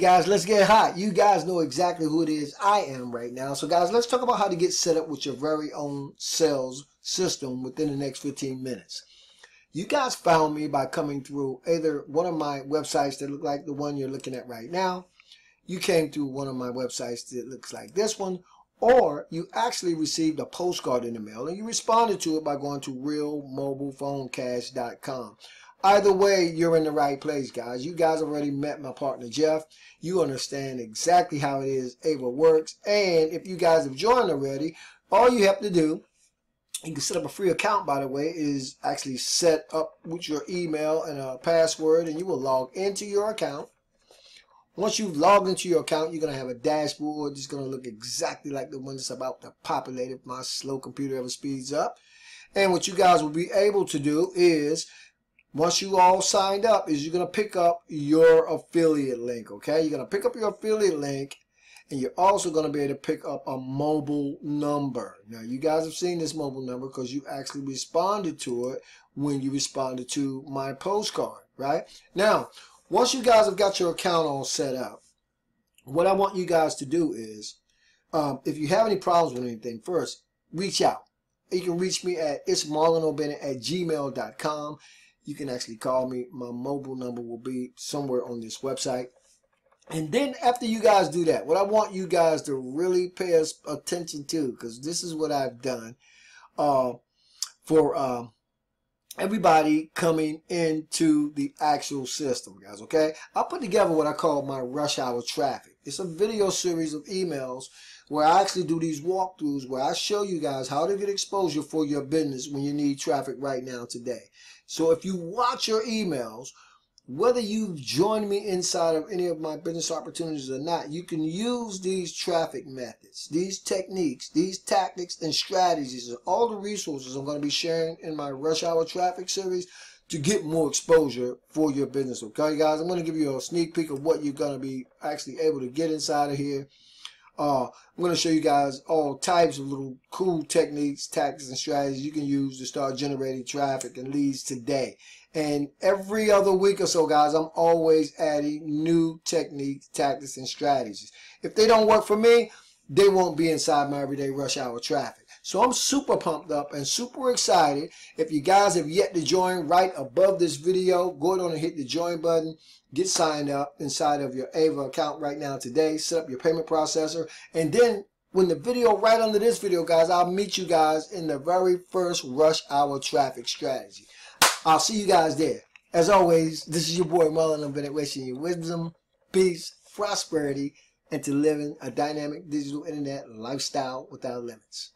guys, let's get hot. You guys know exactly who it is I am right now. So guys, let's talk about how to get set up with your very own sales system within the next 15 minutes. You guys found me by coming through either one of my websites that look like the one you're looking at right now. You came through one of my websites that looks like this one. Or you actually received a postcard in the mail and you responded to it by going to realmobilephonecash.com. Either way, you're in the right place, guys. You guys already met my partner, Jeff. You understand exactly how it is Ava works. And if you guys have joined already, all you have to do, you can set up a free account, by the way, is actually set up with your email and a password, and you will log into your account. Once you've logged into your account, you're going to have a dashboard. It's going to look exactly like the one that's about to populate if my slow computer ever speeds up. And what you guys will be able to do is once you all signed up is you're going to pick up your affiliate link okay? You're going to pick up your affiliate link and you're also going to be able to pick up a mobile number. Now you guys have seen this mobile number because you actually responded to it when you responded to my postcard right? Now once you guys have got your account all set up what I want you guys to do is um, if you have any problems with anything first reach out. You can reach me at it's marlon at gmail.com you can actually call me. My mobile number will be somewhere on this website. And then after you guys do that, what I want you guys to really pay us attention to, because this is what I've done uh, for uh, everybody coming into the actual system, guys, okay? I put together what I call my rush hour traffic. It's a video series of emails where I actually do these walkthroughs where I show you guys how to get exposure for your business when you need traffic right now today. So if you watch your emails, whether you've joined me inside of any of my business opportunities or not, you can use these traffic methods, these techniques, these tactics and strategies, and all the resources I'm going to be sharing in my rush hour traffic series to get more exposure for your business. Okay, guys, I'm going to give you a sneak peek of what you're going to be actually able to get inside of here. Uh, I'm going to show you guys all types of little cool techniques, tactics, and strategies you can use to start generating traffic and leads today. And every other week or so, guys, I'm always adding new techniques, tactics, and strategies. If they don't work for me, they won't be inside my everyday rush hour traffic. So I'm super pumped up and super excited. If you guys have yet to join right above this video, go ahead and hit the join button. Get signed up inside of your Ava account right now today. Set up your payment processor. And then when the video right under this video, guys, I'll meet you guys in the very first rush hour traffic strategy. I'll see you guys there. As always, this is your boy Marlon. Bennett wishing you wisdom, peace, prosperity, and to living a dynamic digital internet lifestyle without limits.